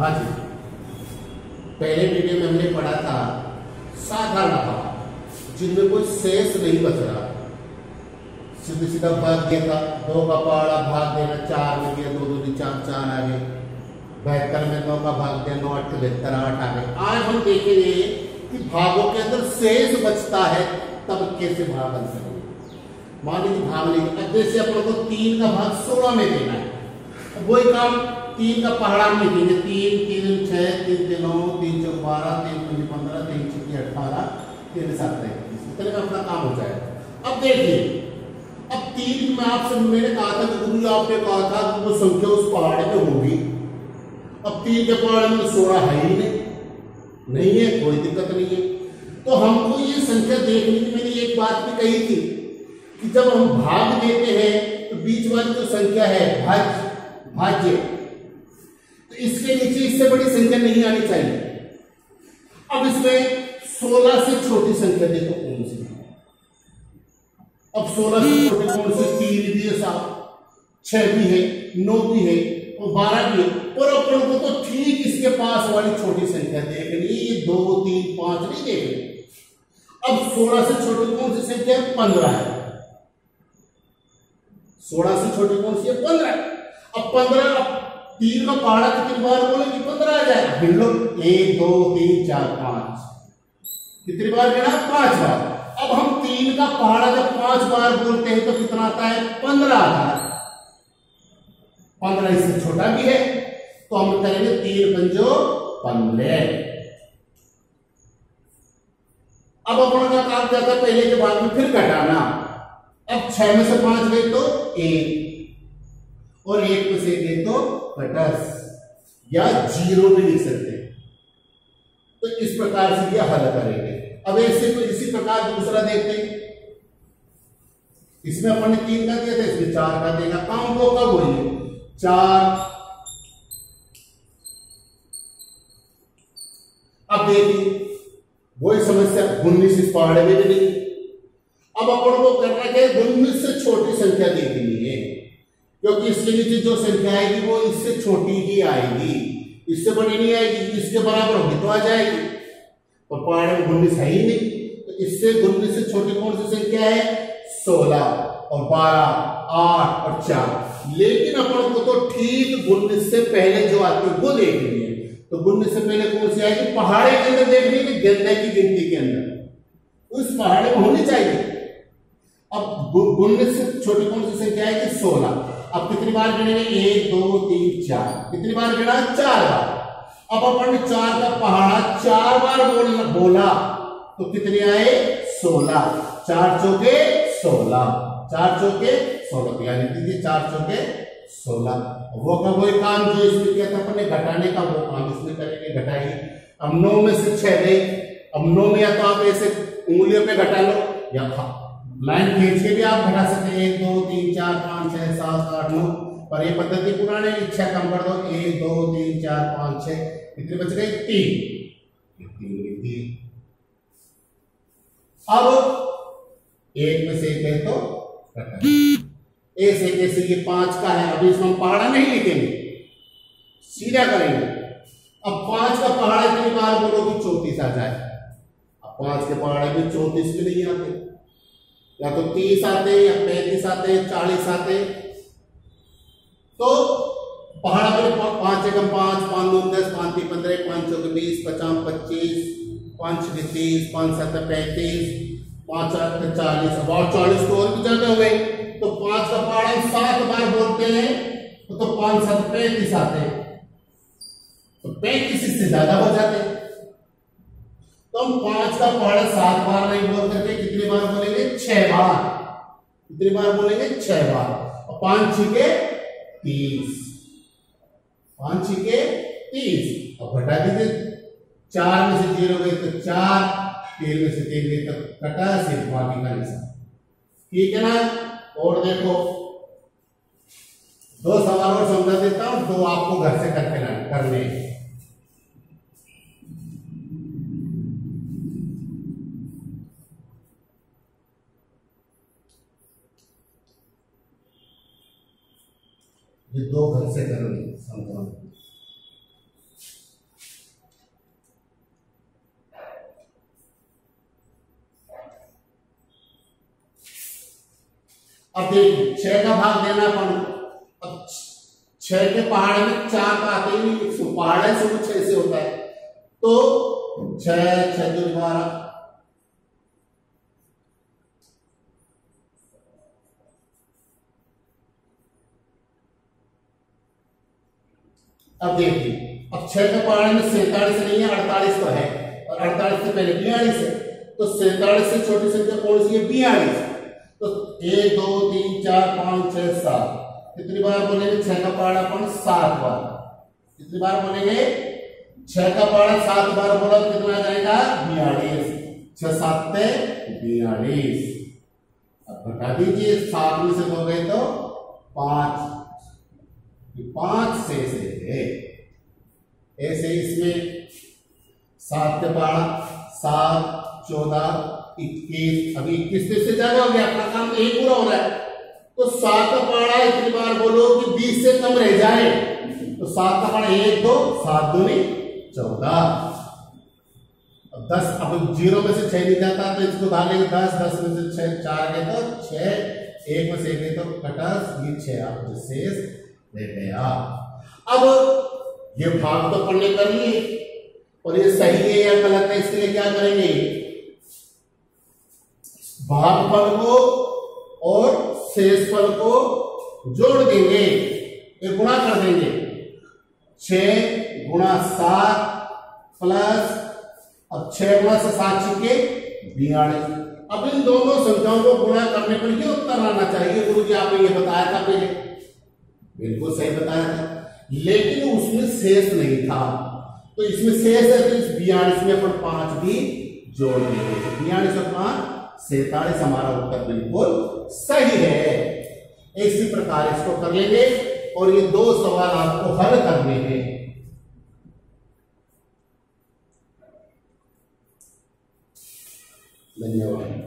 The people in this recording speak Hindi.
हाँ जी। पहले वीडियो में हमने पढ़ा था, साधारण भाग जिनमें कोई शेष नहीं बच रहा। सीधे सीधा भाग दिया था, दो का पहाड़ा भाग देना, चार में दिया, दो दो चार चार आ गए। बहत्तर में नौ का भाग दिया, नौ अठ बहत्तर आठ आ गए। आज हम देखेंगे कि भागों के अंदर शेष बचता है, तब कैसे भाग बन सकेंगे मान लीजिए भाग नहीं, अब जैसे अपन को तीन का भाग सोलह में देना है। वही काम तीन का पहाड़ा में लिखेंगे तीन तीन, छह, तीन तीन, नौ, तीन चौक बारह, तीन, पंच, पंद्रह, तीन छः अठारह तीन सात इतने में अपना काम हो जाएगा। अब देखिए, अब तीन में आपसे मैंने कहा था कि गुरु आपने कहा था कि वो संख्या उस पहाड़ पे होगी। अब तीन के पहाड़ में सोलह है ही नहीं। नहीं है, कोई दिक्कत नहीं है। तो हमको ये संख्या देखने की मैंने एक बात भी कही थी कि जब हम भाग देते हैं तो बीच वाली जो संख्या है भाज्य भाज्य तो इसके नीचे इससे बड़ी संख्या नहीं आनी चाहिए। अब इसमें सोलह से छोटी संख्या देखो कौन सी अब सोलह से छोटे कौन से? तीन भी है साहब छह भी है, नौ भी है और बारह भी है। और अपन को तो ठीक इसके पास वाली छोटी संख्या देखनी ये दो, तीन, पाँच नहीं देखनी। अब सोलह से छोटी कौन सी संख्या? पंद्रह है। सोलह से छोटी कौन सी है? पंद्रह। अब पंद्रह, तीन का पहाड़ा कितनी बार बोले कि पंद्रह आ जाए गिन एक, दो, तीन, चार, पाँच। कितनी बार गिना पाँच बार। अब हम तीन का पहाड़ा जब पाँच बार बोलते हैं तो कितना आता है? पंद्रह आता है। पंद्रह इससे छोटा भी है तो हम करेंगे तीन पंजो पंद्रह। अब अपना का काम जाता है पहले के बाद में फिर घटाना। अब छह में से पाँच गए तो एक। और एक में से गए तो कटस या ज़ीरो भी लिख सकते हैं। तो इस प्रकार से यह हल करेंगे अब ऐसे तो इसी प्रकार दूसरा देखते हैं। इसमें अपन ने तीन का दिया था, इसमें चार का देगा काम को कब होइए चार। अब देखिए वही समस्या उन्नीस इस पहाड़े में भी नहीं। अब अपन को करना क्या है, उन्नीस से छोटी संख्या देखनी है। क्योंकि इसके नीचे जो संख्या आएगी वो इससे छोटी ही आएगी। इससे बड़ी नहीं आएगी, इसके बराबर होगी तो आ जाएगी। और पहाड़ में उन्नीस है ही नहीं। तो इससे उन्नीस से छोटी कौन सी संख्या है? सोलह और बारह, आठ और चार। लेकिन अपन को तो ठीक उन्नीस से पहले जो आती है वो देखनी है। तो उन्नीस से पहले कौन सी आएगी? पहाड़े के अंदर देखनी है गेंदे की गिनती के अंदर। उस पहाड़े में होनी चाहिए। अब उन्नीस से छोटी कौन सी संख्या आएगी? सोलह। अब कितनी बार गिनेंगे? एक, दो, तीन, चार। कितनी बार गिना? चार बार। अब अपन चार का पहाड़ा चार बार बोलना बोला तो कितने आए? सोलह। चार चौके सोलह। चार चौके सोलह। यानी दीजिए चार चौके सोलह। वो का वही काम जो इसमें किया था अपन? घटाने का वो काम इसमें करेंगे घटाई अब नौ में से छह गए। अब नौ में या तो आप ऐसे उंगलियों पे घटा लो या लाइन खींच के भी आप घटा सकते हैं, एक, दो, तीन, चार, पाँच, छह, सात, आठ, नौ। पर ये पद्धति पुराने इच्छा कम कर दो। एक, दो, तीन, चार, पाँच, छह। कितने बच गए तीन। अब एक में से एक है तो ऐसे जैसे ये पाँच का है, अभी इसमें पहाड़ा नहीं लिखेंगे। सीधा करेंगे। अब पाँच का पहाड़ा कितनी बार बोलो कि चौतीस आ जाए। अब पाँच के पहाड़े भी चौतीस भी नहीं आते। या तो तीस आते या पैंतीस आते चालीस आते तो पहाड़ा पर पाँच एकम पाँच पाँच नौ दस पाँच तीन पंद्रह पाँच चौदह बीस पचास पच्चीस पाँच छः तीस पाँच सात पैंतीस पाँच आठ चालीस अब और चालीस तो और भी ज़्यादा हुए तो पाँच का पहाड़ा सात बार बोलते हैं तो, तो पाँच सात पैंतीस आते हैं. तो पैंतीस इससे ज़्यादा हो जाते हैं. तो हम पाँच का पहाड़ा सात बार नहीं बोल करके कितनी बार बोलेंगे? छह बार। कितनी बार बोलेंगे? छह बार। और पाँच छीके तीस। पाँच छीके तीस। और घटा दीजिए। चार में से ज़ीरो गए तो चार। तीन में से तीन गए तो कटा सिर्फ़ बाकी का निशान। ठीक है ना? और देखो, दो सवाल और समझा देता हूँ, दो आपको घर से करके करने ये दो घर से कर रहे संक्रमण अब देखिए, छह का भाग देना पड़ना छह के पहाड़े में चार पाते आते ही पहाड़ है, सो छह होता है। तो छह छह दो बारह। अब देखिए अब छह के पहाड़ में सैतालीस नहीं है, अड़तालीस तो है। और अड़तालीस से पहले बयालीस है। तो सैतालीस से छोटी संख्या कौन सी है? बयालीस। तो एक, दो, तीन, चार, पाँच, छह, सात। कितनी बार बोलेंगे? छह का पहाड़ा अपन सात बार। कितनी बार बोलेंगे? छह का पहाड़ा सात बार बोला तो कितना आ जाएगा? बयालीस। छह, सात बयालीस। अब घटा दीजिए, सात में से दो गए तो पाँच। पाँच से से है। ऐसे इसमें सात के बारह सात चौदह इक्कीस, अभी इक्कीस से ज़्यादा हो गया, अपना काम तो एक पूरा हो रहा है। तो सात का पहाड़ा इतनी बार बोलो कि बीस से कम रह जाए तो सात का पहाड़ा एक, दो, सात, दो नहीं चौदह दस, अब ज़ीरो में से छह नहीं जाता तो इसको डालेंगे दस दस में से छह, चार गए तो छह, एक में से एक तो कटस ये छह आप शेष गया। अब ये भाग तो पढ़ने कर लिए और ये सही है या गलत है, इसके लिए क्या करेंगे? भाग फल को और शेष फल को जोड़ देंगे। एक गुणा कर देंगे। छ गुणा सात प्लस, अब छह गुणा से सात छिके बयालीस। अब इन दोनों संख्याओं को गुणा करने पर ये उत्तर आना चाहिए? गुरु जी आपने ये बताया था पहले। बिल्कुल सही बताया। था लेकिन उसमें शेष नहीं था। तो इसमें शेष है तो इस बयालीस में अपन पाँच भी जोड़ देंगे। बयालीस और पाँच सैतालीस, हमारा उत्तर बिल्कुल सही है। इसी प्रकार इसको कर लेंगे और ये दो सवाल आपको हल करने हैं। धन्यवाद।